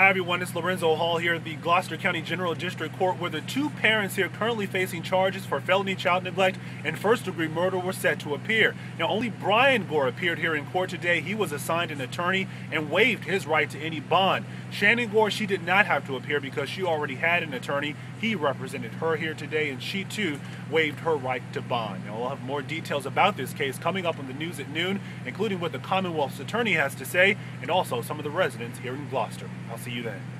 Hi everyone, it's Lorenzo Hall here at the Gloucester County General District Court where the two parents here currently facing charges for felony child neglect and first degree murder were set to appear. Now only Brian Gore appeared here in court today. He was assigned an attorney and waived his right to any bond. Shannon Gore, she did not have to appear because she already had an attorney. He represented her here today and she too waived her right to bond. Now we'll have more details about this case coming up on the news at noon, including what the Commonwealth's attorney has to say and also some of the residents here in Gloucester. I'll see you then.